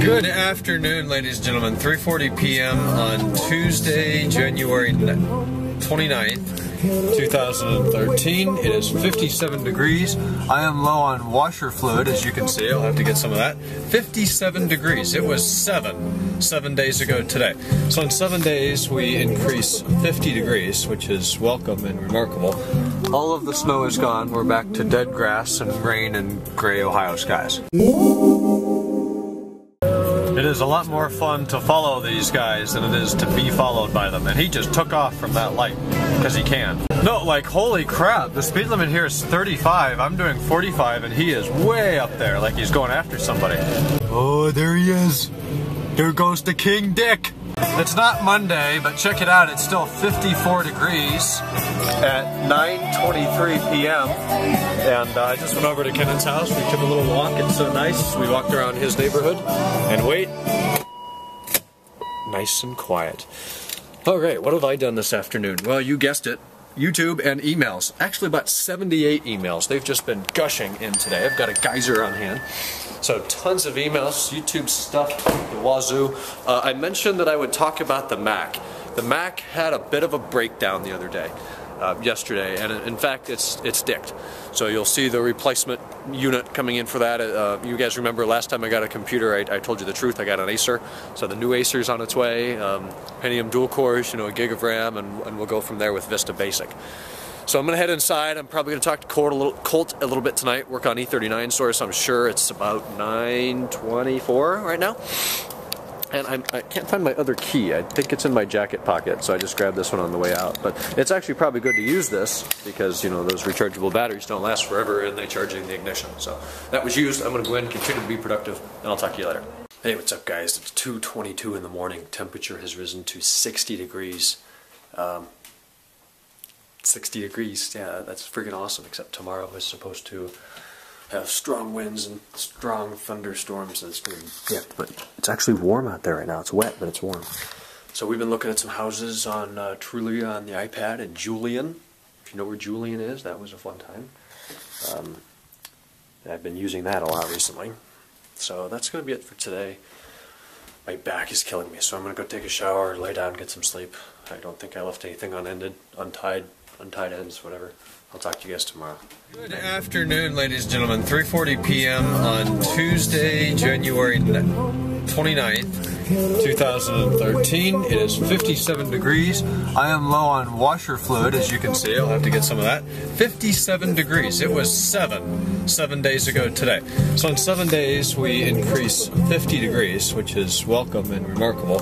Good afternoon, ladies and gentlemen. 3:40 p.m. on Tuesday, January 29th, 2013. It is 57 degrees. I am low on washer fluid, as you can see. I'll have to get some of that. 57 degrees. It was seven seven days ago today. So in seven days, we increase 50 degrees, which is welcome and remarkable. All of the snow is gone. We're back to dead grass and rain and gray Ohio skies. It is a lot more fun to follow these guys than it is to be followed by them. And he just took off from that light because he can. No, like, holy crap, the speed limit here is 35. I'm doing 45 and he is way up there, like he's going after somebody. Oh, there he is. There goes the King Dick. It's not Monday, but check it out. It's still 54 degrees at 9:23 p.m. And uh, I just went over to Kenneth's house. We took a little walk. It's so nice. We walked around his neighborhood. And wait, nice and quiet. All right, what have I done this afternoon? Well, you guessed it. YouTube and emails. Actually, about 78 emails. They've just been gushing in today. I've got a geyser on hand. So, tons of emails, YouTube stuff, the wazoo. Uh, I mentioned that I would talk about the Mac. The Mac had a bit of a breakdown the other day. Uh, yesterday, and in fact, it's it's dicked. So you'll see the replacement unit coming in for that. Uh, you guys remember last time I got a computer, I, I, told you the truth. I got an Acer, so the new Acer's on its way. Um, Pentium dual cores, you know, a gig of RAM, and, and we'll go from there with Vista Basic. So I'm gonna head inside. I'm probably gonna talk to Colt a little, Colt a little bit tonight. Work on E39 source. I'm sure it's about 9:24 right now. And I'm, I can not find my other key. I think it's in my jacket pocket, so I just grabbed this one on the way out. But it's actually probably good to use this because, you know, those rechargeable batteries don't last forever and they charge in the ignition. So that was used. I'm going to go in, continue to be productive, and I'll talk to you later. Hey, what's up, guys? It's 2.22 in the morning. Temperature has risen to 60 degrees. Um, 60 degrees, yeah, that's freaking awesome, except tomorrow is supposed to have strong winds and strong thunderstorms and it's been yeah, but it's actually warm out there right now. It's wet, but it's warm. So we've been looking at some houses on uh, Trulia on the iPad and Julian. If you know where Julian is, that was a fun time. Um, I've been using that a lot recently. So that's going to be it for today. My back is killing me, so I'm going to go take a shower, lay down, get some sleep. I don't think I left anything unended, untied, untied ends, whatever. I'll talk to you guys tomorrow. Good afternoon, ladies and gentlemen. 3:40 p.m. on Tuesday, January 29th, 2013. It is 57 degrees. I am low on washer fluid, as you can see. I'll have to get some of that. 57 degrees. It was seven seven days ago today. So in seven days, we increase 50 degrees, which is welcome and remarkable.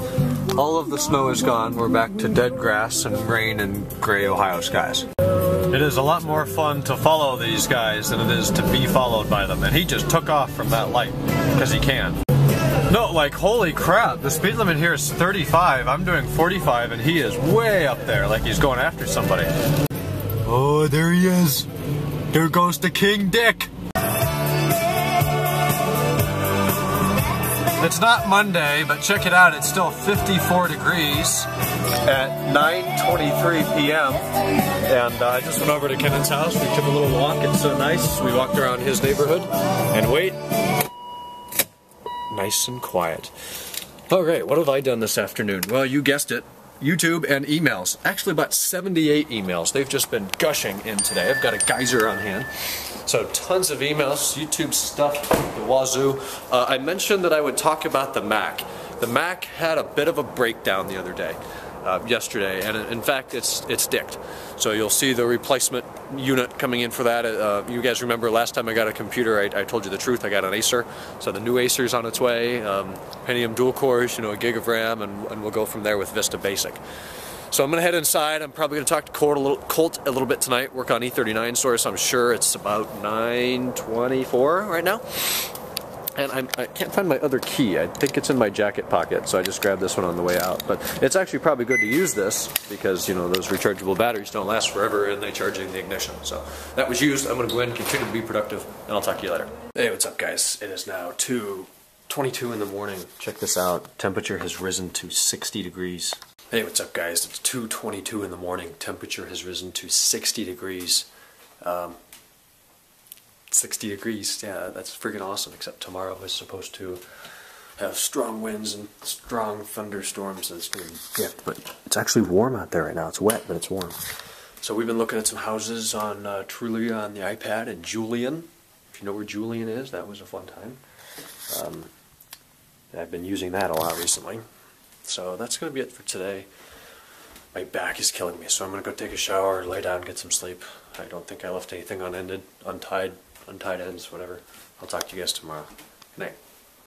All of the snow is gone. We're back to dead grass and rain and gray Ohio skies. It is a lot more fun to follow these guys than it is to be followed by them. And he just took off from that light because he can. No, like, holy crap, the speed limit here is 35. I'm doing 45 and he is way up there, like he's going after somebody. Oh, there he is. There goes the King Dick. It's not Monday, but check it out. It's still 54 degrees at 9:23 p.m. And uh, I just went over to Kenneth's house. We took a little walk. It's so nice. We walked around his neighborhood. And wait, nice and quiet. All right, what have I done this afternoon? Well, you guessed it. YouTube and emails. Actually, about 78 emails. They've just been gushing in today. I've got a geyser on hand. So, tons of emails, YouTube stuff, the wazoo. Uh, I mentioned that I would talk about the Mac. The Mac had a bit of a breakdown the other day. Uh, yesterday, and in fact, it's it's dicked. So you'll see the replacement unit coming in for that. Uh, you guys remember last time I got a computer, I, I, told you the truth. I got an Acer, so the new Acer's on its way. Um, Pentium dual cores, you know, a gig of RAM, and, and we'll go from there with Vista Basic. So I'm gonna head inside. I'm probably gonna talk to Colt a little, Colt a little bit tonight. Work on E39 source. I'm sure it's about 9:24 right now. And I'm, I can not find my other key. I think it's in my jacket pocket, so I just grabbed this one on the way out. But it's actually probably good to use this because, you know, those rechargeable batteries don't last forever and they charge in the ignition. So that was used. I'm going to go ahead and continue to be productive, and I'll talk to you later. Hey, what's up, guys? It is now 2.22 in the morning. Check this out. Temperature has risen to 60 degrees. Hey, what's up, guys? It's 2.22 in the morning. Temperature has risen to 60 degrees. Um, 60 degrees. Yeah, that's freaking awesome. Except tomorrow is supposed to have strong winds and strong thunderstorms. And it's gonna be, yeah, but it's actually warm out there right now. It's wet, but it's warm. So we've been looking at some houses on uh, Trulia on the iPad and Julian. If you know where Julian is, that was a fun time. Um, I've been using that a lot recently. So that's going to be it for today. My back is killing me, so I'm going to go take a shower, lay down, get some sleep. I don't think I left anything unended, untied, untied ends, whatever. I'll talk to you guys tomorrow. Good night.